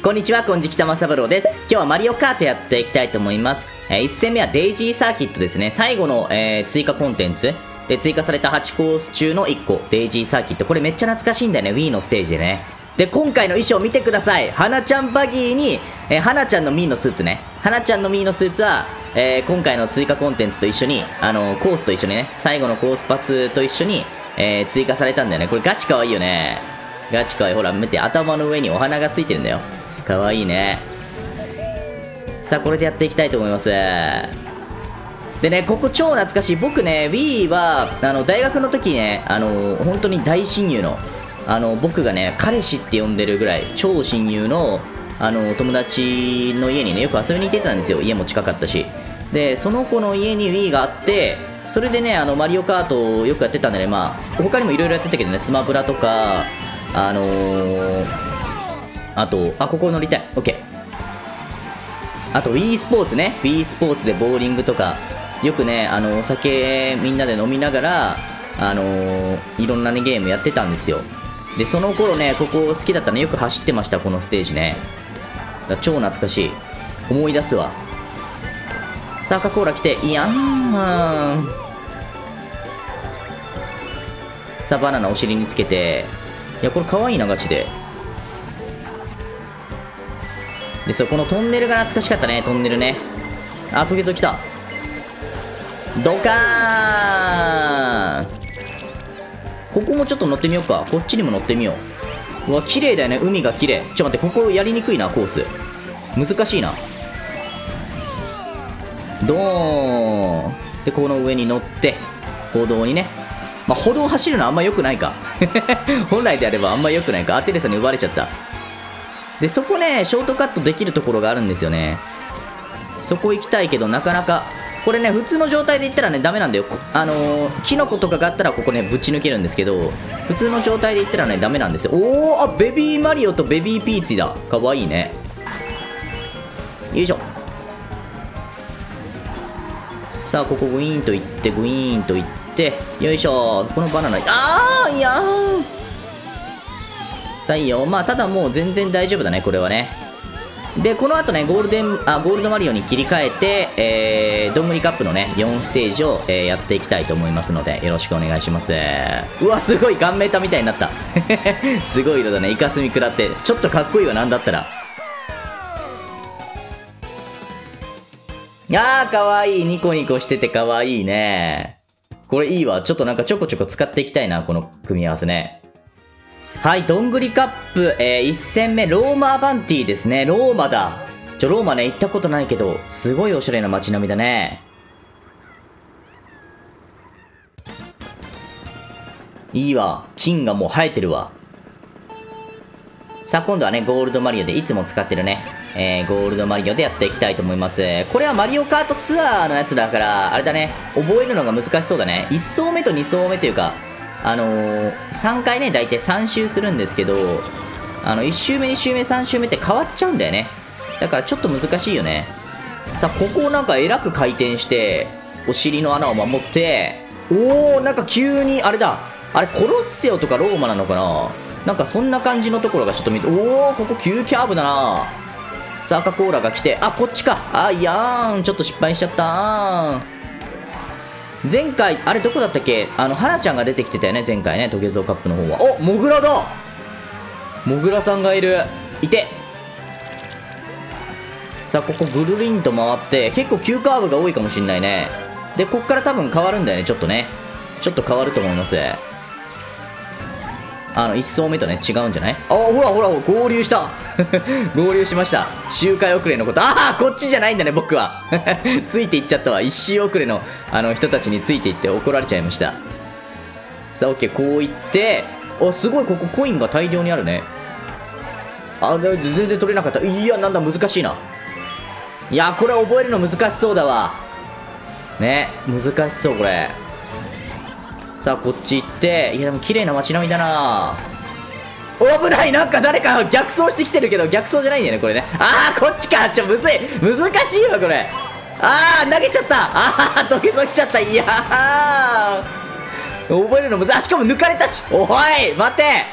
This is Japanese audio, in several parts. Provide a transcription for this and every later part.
こんにちは、こんじきたまさぶろうです。今日はマリオカートやっていきたいと思います。えー、1戦目はデイジーサーキットですね。最後の、えー追加コンテンツ。で、追加された8コース中の1個、デイジーサーキット。これめっちゃ懐かしいんだよね、Wii のステージでね。で、今回の衣装見てください。花ちゃんバギーに、えー、花ちゃんのミーのスーツね。花ちゃんのミーのスーツは、えー今回の追加コンテンツと一緒に、あのコースと一緒にね、最後のコースパスと一緒に、え追加されたんだよね。これガチ可愛いよね。ガチ可愛い。ほら、見て、頭の上にお花がついてるんだよ。可愛いね。さあ、これでやっていきたいと思います。でね、ここ超懐かしい。僕ね、Wii は、あの、大学の時ね、あの、本当に大親友の、あの、僕がね、彼氏って呼んでるぐらい、超親友の、あの、友達の家にね、よく遊びに行ってたんですよ。家も近かったし。で、その子の家に Wii があって、それでね、あの、マリオカートをよくやってたんでね、まあ、他にもいろいろやってたけどね、スマブラとか、あのー、あと、あ、ここ乗りたい。オッケー。あと Wii スポーツね。Wii スポーツでボーリングとか。よくねあのお酒みんなで飲みながらあのーいろんなねゲームやってたんですよ。でその頃ねここ好きだったね。よく走ってましたこのステージね。だ超懐かしい。思い出すわ。サーカコーラ来ていやーん。さあバナナお尻につけて。いやこれ可愛いなガチで。でそうこのトンネルが懐かしかったねトンネルね。あトゲゾ来た。ドカーン。ここもちょっと乗ってみようか。こっちにも乗ってみよう。うわ綺麗だよね。海が綺麗。ちょっと待ってここやりにくいなコース。難しいな。ドーン。でこの上に乗って歩道にね。まあ歩道走るのあんま良くないか。本来であればあんま良くないか。アテレサに奪われちゃった。でそこねショートカットできるところがあるんですよね。そこ行きたいけどなかなかこれね普通の状態で行ったらねダメなんだよ。あのー、キノコとかがあったらここねぶち抜けるんですけど普通の状態で行ったらねダメなんですよ。おおあベビーマリオとベビーピーチだ。かわいいね。よいしょ。さあここグイーンと行ってグイーンと行ってよいしょ。このバナナ。あーいやーさあいいよ。まあただもう全然大丈夫だねこれはね。でこの後ねゴールデンあゴールドマリオに切り替えてえー、どんぐりカップのね4ステージを、えーやっていきたいと思いますのでよろしくお願いします。うわすごいガンメータみたいになった。すごい色だね。イカスミ食らってちょっとかっこいいわなんだったら。あーかわいい。ニコニコしててかわいいね。これいいわ。ちょっとなんかちょこちょこ使っていきたいなこの組み合わせね。はい、どんぐりカップ、えー、1戦目、ローマアバンティですね。ローマだ。ちょ、ローマね、行ったことないけど、すごいおしゃれな街並みだね。いいわ。金がもう生えてるわ。さあ、今度はね、ゴールドマリオでいつも使ってるね、えー、ゴールドマリオでやっていきたいと思います。これはマリオカートツアーのやつだから、あれだね、覚えるのが難しそうだね。1走目と2走目というか、あのー、3回ね、大体3周するんですけど、あの、1周目、2周目、3周目って変わっちゃうんだよね。だからちょっと難しいよね。さあ、ここをなんかえらく回転して、お尻の穴を守って、おー、なんか急に、あれだ、あれ、コロッセオとかローマなのかななんかそんな感じのところがちょっと見て、おー、ここ急キャーブだなさあ、赤コーラが来て、あ、こっちか。あ、いやーん、ちょっと失敗しちゃったーん。前回あれどこだったっけ？あの花ちゃんが出てきてたよね前回ねトゲゾーカップの方は。おモグラだ。モグラさんがいる。いて。さあここぐるりんと回って結構急カーブが多いかもしんないね。でこっから多分変わるんだよねちょっとね。ちょっと変わると思いますあの1走目とね違うんじゃない？あほらほら合流した。合流しました。周回遅れのこと。ああこっちじゃないんだね僕は。ついていっちゃったわ。一周遅れのあの人たちについていって怒られちゃいました。さあ OK こういって。あすごいここコインが大量にあるね。あで全然取れなかった。いやなんだ難しいな。いやこれ覚えるの難しそうだわ。ね難しそうこれさあこっち行って。いやでも綺麗な街並みだな。お危ない。なんか誰か逆走してきてるけど逆走じゃないんだよねこれね。ああこっちか。ちょむずい。難しいわこれ。ああ投げちゃった。ああ土下座来ちゃった。いや覚えるのむずい。あしかも抜かれたし。おい待て。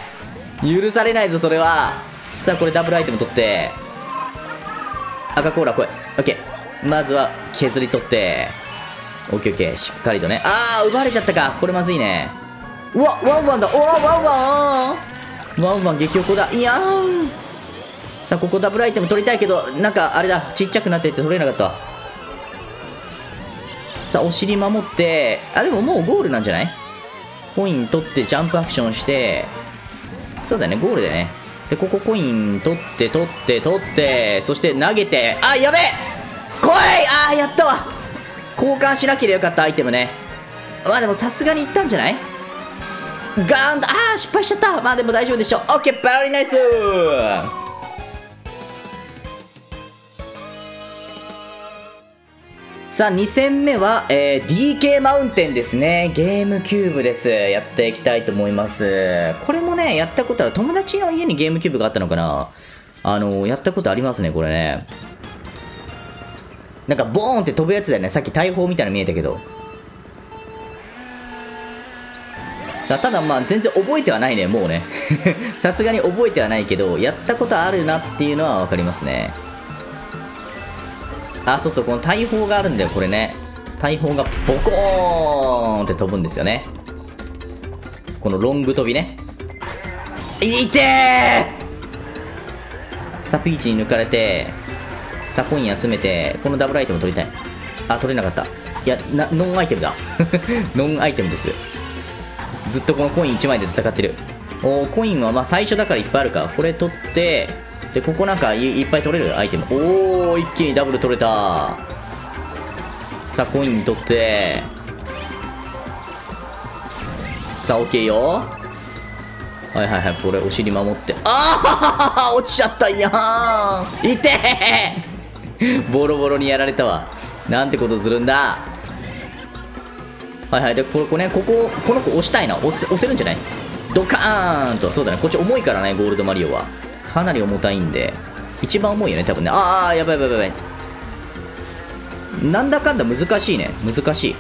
許されないぞそれは。さあこれダブルアイテム取って。赤コーラこれオッケー。まずは削り取って。オッケーオッケー。しっかりとね。ああ奪われちゃったか。これまずいね。うわワンワンだ。おわワンワン。ワンワン激おこだ。いやー。んさあここダブルアイテム取りたいけどなんかあれだ。ちっちゃくなってて取れなかった。さあお尻守って。あでももうゴールなんじゃない？コイン取ってジャンプアクションして。そうだねゴールだよね。でここコイン取って取って取って。そして投げて。あやべえ。来い。あーやったわ。交換しなければよかったアイテムね。まあでもさすがにいったんじゃない？ガーンとあー失敗しちゃった。まあでも大丈夫でしょう。OK バリナイスさあ2戦目は、えー DK マウンテンですね。ゲームキューブです。やっていきたいと思います。これもねやったことは友達の家にゲームキューブがあったのかな？あのやったことありますねこれね。なんかボーンって飛ぶやつだよね。さっき大砲みたいなの見えたけど。さあただまあ全然覚えてはないね。もうね。さすがに覚えてはないけどやったことあるなっていうのは分かりますね。あそうそうこの大砲があるんだよこれね。大砲がボコーンって飛ぶんですよね。このロング飛びね。いてー!さあピーチに抜かれてさあコイン集めてこのダブルアイテム取りたい。あ取れなかった。いやなノンアイテムだ。ノンアイテムです。ずっとこのコイン1枚で戦ってる。おーコインはまあ最初だからいっぱいあるか。これ取ってでここなんかいいっぱい取れるアイテム。おお一気にダブル取れた。さあコイン取って。さあ OK よ。はいはいはい。これお尻守って。ああ 落ちちゃったいやん。いてボロボロにやられたわ。なんてことするんだ。はいはい。でこれこれねこここの子押したいな。押せ押せるんじゃない？ドカーンと。そうだね。こっち重いからねゴールドマリオは。かなり重たいんで。一番重いよね多分ね。ああやばいやばいやばい。なんだかんだ難しいね。難し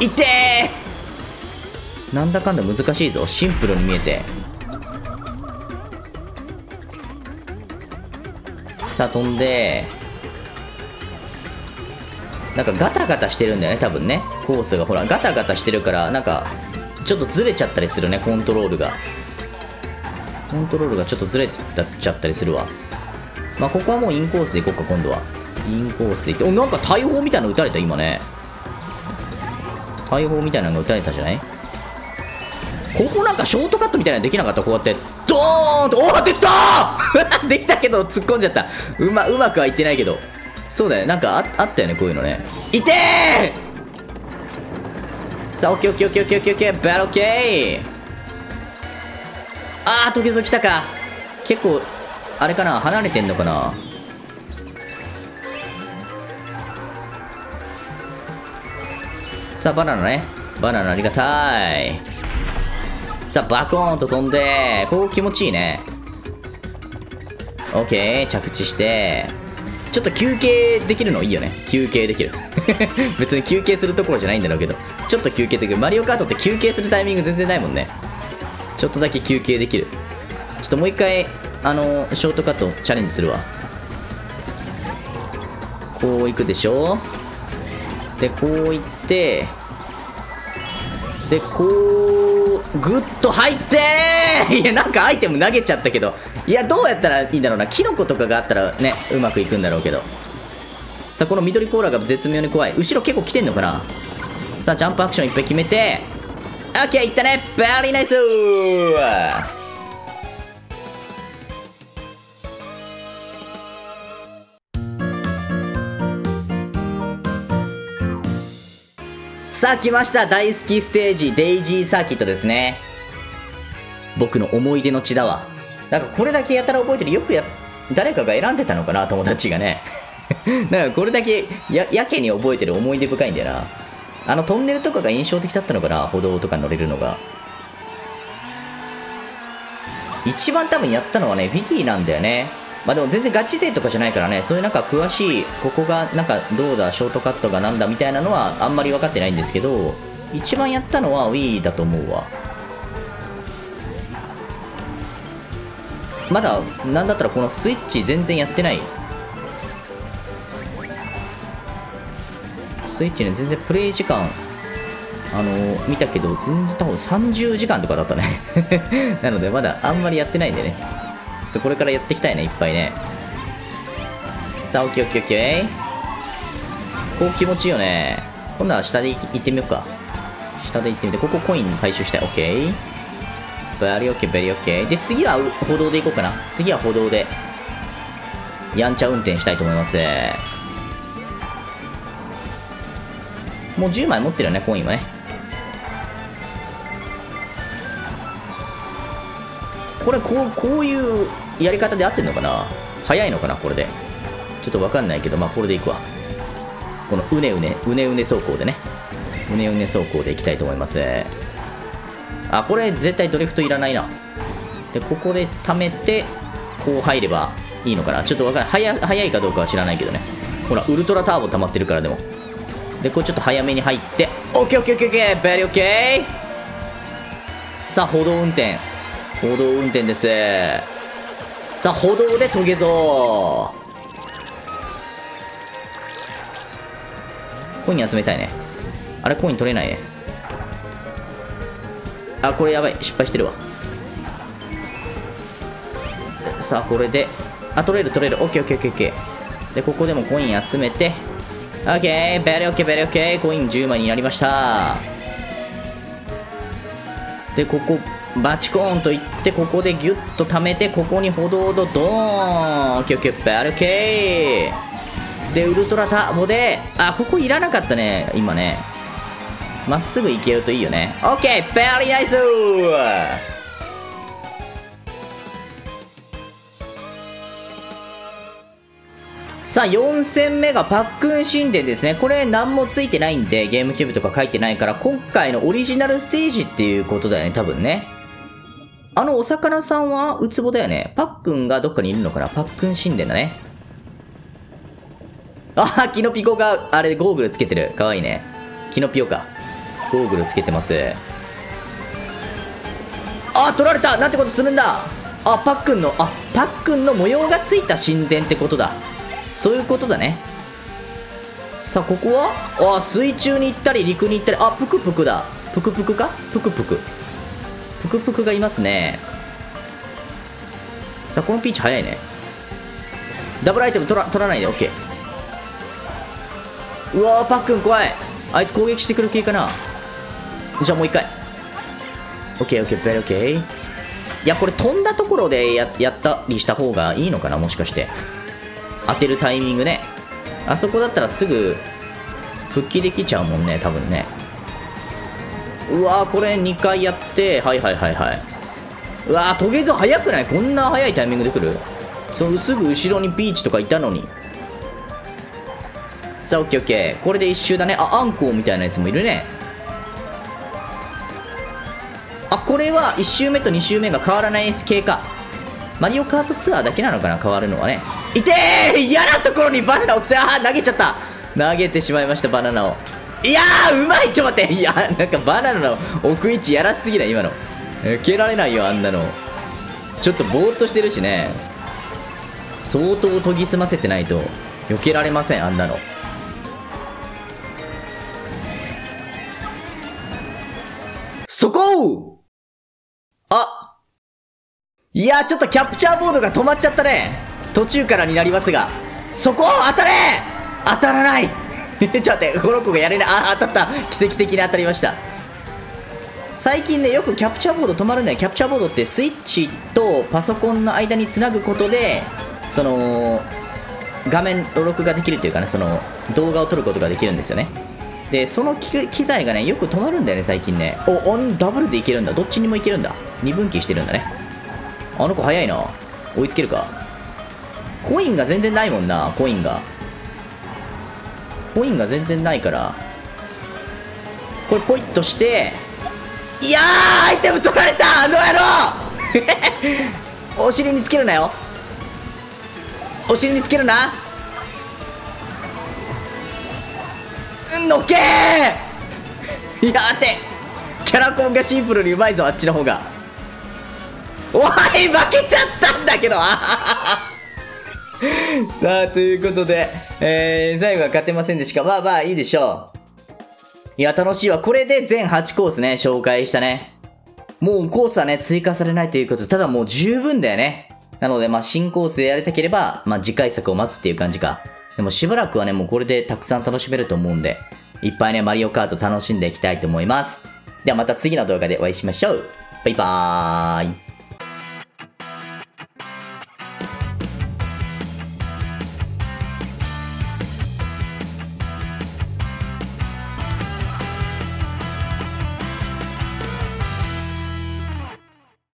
い。いってー！なんだかんだ難しいぞ。シンプルに見えて。さあ飛んで。なんかガタガタしてるんだよね多分ね。コースがほらガタガタしてるからなんかちょっとずれちゃったりするねコントロールが。コントロールがちょっとずれちゃったりするわ。まあここはもうインコースでいこうか今度は。インコースでいっておなんか大砲みたいなの撃たれた今ね。大砲みたいなのが撃たれたじゃない？ここなんかショートカットみたいなのできなかった？こうやってドーンとおおできた できたけど突っ込んじゃった。うまうまくはいってないけど。そうだよねなんかああったよねこういうのねいてーさあオッケーオッケーオッケーオッケーオッケーバルオッケーあー、時々来たか。結構、あれかな離れてんのかな？さあ、バナナね。バナナありがたい。さあ、バコーンと飛んで、ここ気持ちいいね。オッケー、着地して。ちょっと休憩できるのいいよね。休憩できる。別に休憩するところじゃないんだろうけど。ちょっと休憩できる。マリオカートって休憩するタイミング全然ないもんね。ちょっとだけ休憩できるちょっともう一回あのショートカットチャレンジするわこういくでしょ？でこういってでこうグッと入って いやなんかアイテム投げちゃったけどいやどうやったらいいんだろうな。キノコとかがあったらねうまくいくんだろうけど。さあこの緑コーラが絶妙に怖い。後ろ結構来てんのかな。さあジャンプアクションいっぱい決めて。オッケーいったね。バリナイス。さあ来ました。大好きステージ。デイジーサーキットですね。僕の思い出の地だわ。なんかこれだけやたら覚えてるよくや誰かが選んでたのかな友達がね。なんかこれだけややけに覚えてる思い出深いんだよな。あのトンネルとかが印象的だったのかな歩道とか乗れるのが。一番多分やったのはね Wii なんだよね。まあでも全然ガチ勢とかじゃないからねそういうなんか詳しいここがなんかどうだショートカットがなんだみたいなのはあんまり分かってないんですけど一番やったのは Wii だと思うわ。まだなんだったらこのスイッチ全然やってない。スイッチね全然プレイ時間あのー見たけど全然多分30時間とかだったね。なのでまだあんまりやってないんでね。ちょっとこれからやっていきたいねいっぱいね。さあオッケーオッケーオッケー。こう気持ちいいよね。今度は下で行ってみようか。下で行ってみてここコイン回収したい。オッケーベリーオッケーベリオッケー。で次は歩道で行こうかな。次は歩道で。やんちゃ運転したいと思います。もう10枚持ってるよねコインはね。これこうこういうやり方で合ってんのかな？早いのかなこれで。ちょっとわかんないけどまあこれでいくわ。このうねうねうねうね走行でね。うねうね走行でいきたいと思います。あこれ絶対ドリフトいらないな。でここで貯めてこう入ればいいのかな。ちょっとわかんない。早早いかどうかは知らないけどね。ほらウルトラターボ溜まってるからでも。でこれちょっと早めに入って。オッケーオッケーオッケーオッケー。ベリーオッケーさあ歩道運転。歩道運転です。さあ歩道でトゲぞコイン集めたいね。あれコイン取れないね。あこれやばい。失敗してるわ。さあこれで。あ取れる取れる。オッケーオッケーオッケーでここでもコイン集めて。オッケーベリオッケーベリオッケー。コイン10枚になりました。でここバチコーンといってここでギュッと溜めてここに歩道のドーン。オッケーオッケーベリオッケー。でウルトラターボで。あここいらなかったね今ね。まっすぐ行けるといいよね。オッケーベリーナイスさあ4戦目がパックン神殿ですね。これ何もついてないんでゲームキューブとか書いてないから今回のオリジナルステージっていうことだよね多分ね。あのお魚さんはウツボだよね。パックンがどっかにいるのかな？パックン神殿だね。あキノピコがあれゴーグルつけてる。かわいいね。キノピオか。ゴーグルつけてます。あ取られた。なんてことするんだ。あパックンのあパックンの模様がついた神殿ってことだ。そういうことだね。さあここは？あ水中に行ったり陸に行ったり。あプクプクだ。プクプクか？プクプクプクプクがいますね。さあこのピーチ早いね。ダブルアイテム取ら取らないで。OK うわーパックン怖い。あいつ攻撃してくる系かな。じゃあもう一回。OKOK ベリ OK いやこれ飛んだところでややったりした方がいいのかな？もしかして。当てるタイミングね。あそこだったらすぐ復帰できちゃうもんね多分ね。うわーこれ2回やって。はいはいはいはい。うわートゲゾ速くない？こんな速いタイミングで来る？そのすぐ後ろにビーチとかいたのに。さあオッケーオッケーこれで1周だね。あアンコウみたいなやつもいるね。あこれは1周目と2周目が変わらない系か。マリオカートツアーだけなのかな変わるのはね。い！てー嫌なところにバナナをつあ投げちゃった。投げてしまいましたバナナを。いやーうまい！ちょっと待って。いやなんかバナナの置く位置やらすぎない今の。受けられないよあんなの。ちょっとぼーっとしてるしね。相当研ぎ澄ませてないと避けられませんあんなの。そこいやちょっとキャプチャーボードが止まっちゃったね。途中からになりますが。そこ当たれ！当たらない！ちょっと待ってこの子がやれない。あ当たった。奇跡的に当たりました。最近ねよくキャプチャーボード止まるんだよ。キャプチャーボードってスイッチとパソコンの間につなぐことでその画面録画できるというかねその動画を撮ることができるんですよね。でその機機材がねよく止まるんだよね最近ね。おオンダブルでいけるんだ。どっちにもいけるんだ。二分岐してるんだね。あの子早いな。追いつけるか。コインが全然ないもんなコインが。コインが全然ないから。これポイッとしていやアイテム取られたあの野郎！お尻につけるなよ。お尻につけるな。うんのけー！い や待ってキャラコンがシンプルにうまいぞあっちの方が。おい負けちゃったんだけど さあ、ということで、えー、最後は勝てませんでしたまあまあいいでしょう。いや、楽しいわ。これで全8コースね、紹介したね。もうコースはね、追加されないということ、ただもう十分だよね。なので、まあ、新コースでやりたければ、まあ、次回作を待つっていう感じか。でもしばらくはね、もうこれでたくさん楽しめると思うんで、いっぱいね、マリオカート楽しんでいきたいと思います。ではまた次の動画でお会いしましょう。バイバーイ。